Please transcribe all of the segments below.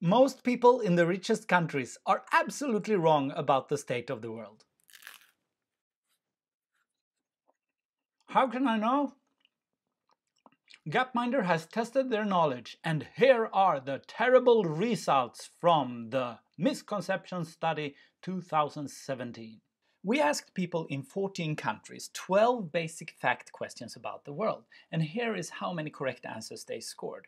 Most people in the richest countries are absolutely wrong about the state of the world. How can I know? Gapminder has tested their knowledge, and here are the terrible results from the Misconception Study 2017. We asked people in 14 countries 12 basic fact questions about the world, and here is how many correct answers they scored.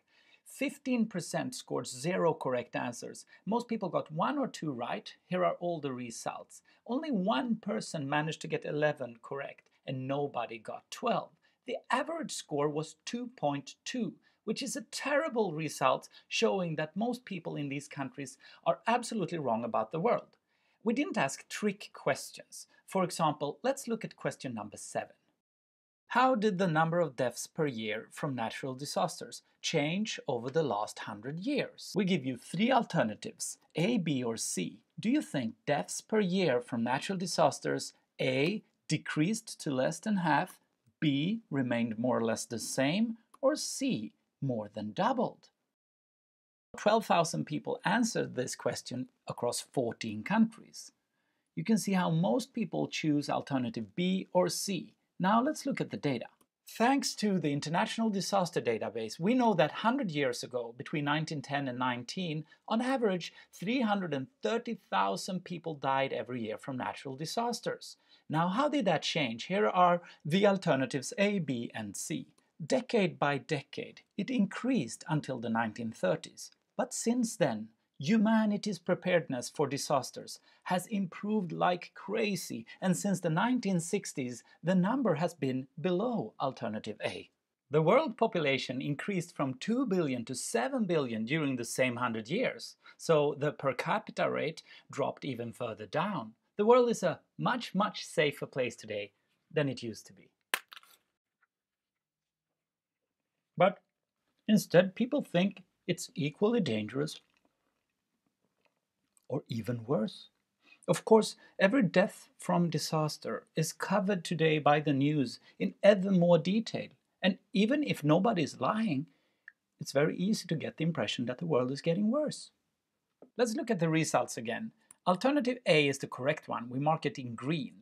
15% scored zero correct answers. Most people got one or two right. Here are all the results. Only one person managed to get 11 correct, and nobody got 12. The average score was 2.2, which is a terrible result, showing that most people in these countries are absolutely wrong about the world. We didn't ask trick questions. For example, let's look at question number seven. How did the number of deaths per year from natural disasters change over the last hundred years? We give you three alternatives, A, B, or C. Do you think deaths per year from natural disasters A decreased to less than half, B remained more or less the same, or C more than doubled? 12,000 people answered this question across 14 countries. You can see how most people choose alternative B or C. Now let's look at the data. Thanks to the International Disaster Database, we know that 100 years ago, between 1910 and 19, on average, 330,000 people died every year from natural disasters. Now, how did that change? Here are the alternatives A, B, and C. Decade by decade, it increased until the 1930s. But since then, Humanity's preparedness for disasters has improved like crazy, and since the 1960s, the number has been below alternative A. The world population increased from 2 billion to 7 billion during the same 100 years, so the per capita rate dropped even further down. The world is a much, much safer place today than it used to be. But instead, people think it's equally dangerous or even worse. Of course, every death from disaster is covered today by the news in ever more detail. And even if nobody is lying, it's very easy to get the impression that the world is getting worse. Let's look at the results again. Alternative A is the correct one. We mark it in green.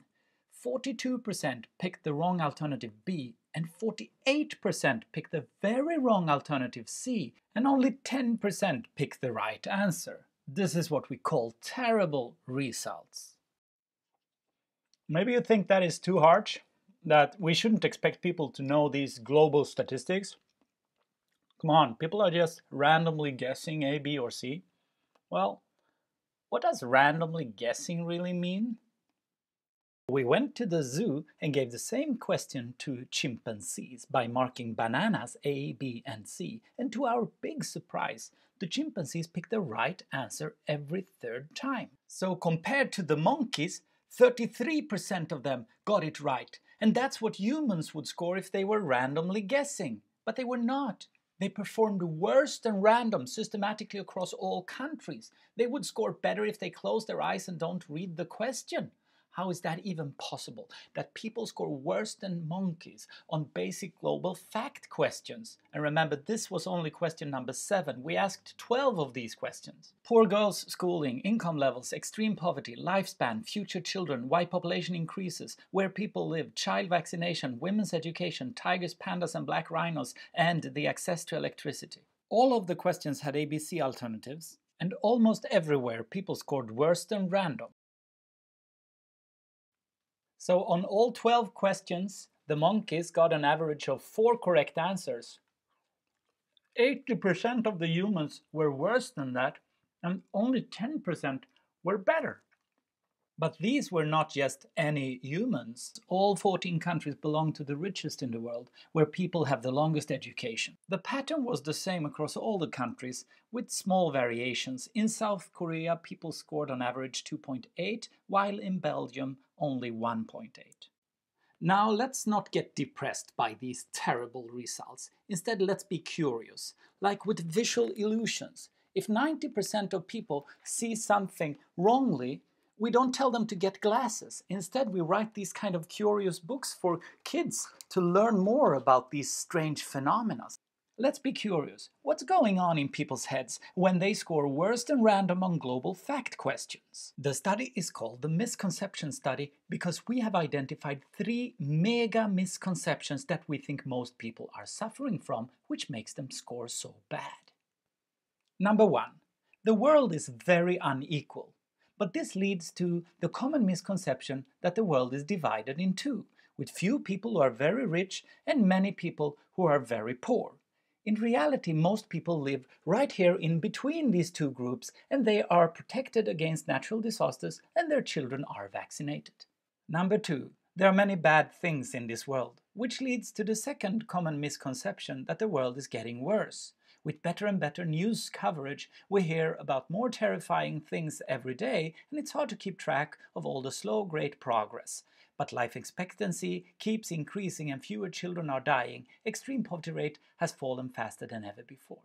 42% picked the wrong alternative B, and 48% picked the very wrong alternative C, and only 10% picked the right answer. This is what we call terrible results. Maybe you think that is too harsh, that we shouldn't expect people to know these global statistics. Come on, people are just randomly guessing A, B, or C. Well, what does randomly guessing really mean? We went to the zoo and gave the same question to chimpanzees by marking bananas A, B, and C, and to our big surprise, the chimpanzees picked the right answer every third time. So compared to the monkeys, 33% of them got it right, and that's what humans would score if they were randomly guessing. But they were not. They performed worse than random systematically across all countries. They would score better if they close their eyes and don't read the question. How is that even possible? That people score worse than monkeys on basic global fact questions. And remember, this was only question number seven. We asked 12 of these questions. Poor girls' schooling, income levels, extreme poverty, lifespan, future children, why population increases, where people live, child vaccination, women's education, tigers, pandas, and black rhinos, and the access to electricity. All of the questions had ABC alternatives, and almost everywhere people scored worse than random. So on all 12 questions, the monkeys got an average of 4 correct answers. 80% of the humans were worse than that, and only 10% were better. But these were not just any humans. All 14 countries belong to the richest in the world, where people have the longest education. The pattern was the same across all the countries, with small variations. In South Korea, people scored on average 2.8, while in Belgium, only 1.8. Now, let's not get depressed by these terrible results. Instead, let's be curious. Like with visual illusions, if 90% of people see something wrongly, we don't tell them to get glasses. Instead, we write these kind of curious books for kids to learn more about these strange phenomena. Let's be curious. What's going on in people's heads when they score worse than random on global fact questions? The study is called the Misconception Study because we have identified three mega misconceptions that we think most people are suffering from, which makes them score so bad. Number one, the world is very unequal. But this leads to the common misconception that the world is divided in two, with few people who are very rich and many people who are very poor. In reality, most people live right here in between these two groups and they are protected against natural disasters and their children are vaccinated. Number two, there are many bad things in this world, which leads to the second common misconception that the world is getting worse. With better and better news coverage, we hear about more terrifying things every day, and it's hard to keep track of all the slow, great progress. But life expectancy keeps increasing and fewer children are dying. Extreme poverty rate has fallen faster than ever before.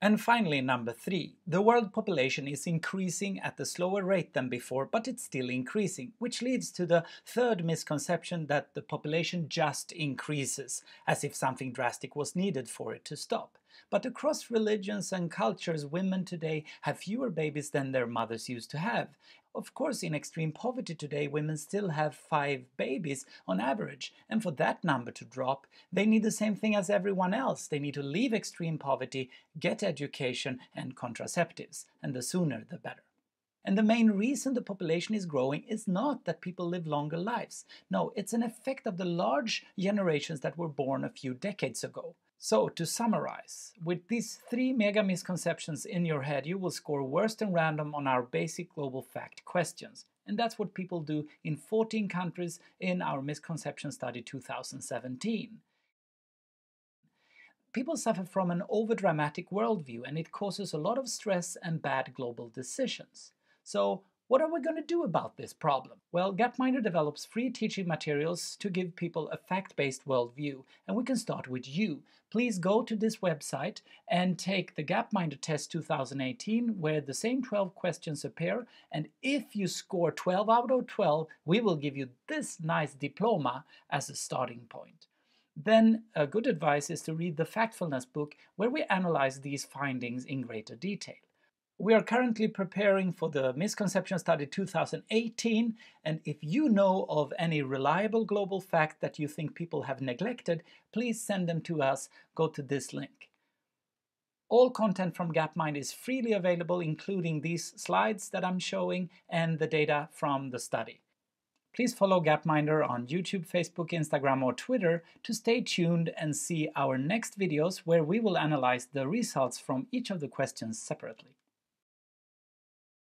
And finally, number three, the world population is increasing at a slower rate than before, but it's still increasing, which leads to the third misconception that the population just increases, as if something drastic was needed for it to stop. But across religions and cultures, women today have fewer babies than their mothers used to have. Of course, in extreme poverty today, women still have five babies on average, and for that number to drop, they need the same thing as everyone else. They need to leave extreme poverty, get education and contraceptives, and the sooner the better. And the main reason the population is growing is not that people live longer lives. No, it's an effect of the large generations that were born a few decades ago. So, to summarize, with these three mega misconceptions in your head, you will score worse than random on our basic global fact questions. And that's what people do in 14 countries in our misconception study 2017. People suffer from an overdramatic worldview, and it causes a lot of stress and bad global decisions. So, what are we going to do about this problem? Well, Gapminder develops free teaching materials to give people a fact-based worldview, and we can start with you. Please go to this website and take the Gapminder Test 2018, where the same 12 questions appear, and if you score 12 out of 12, we will give you this nice diploma as a starting point. Then a good advice is to read the Factfulness book, where we analyze these findings in greater detail. We are currently preparing for the Misconception Study 2018, and if you know of any reliable global fact that you think people have neglected, please send them to us. Go to this link. All content from Gapminder is freely available, including these slides that I'm showing and the data from the study. Please follow Gapminder on YouTube, Facebook, Instagram, or Twitter to stay tuned and see our next videos where we will analyze the results from each of the questions separately.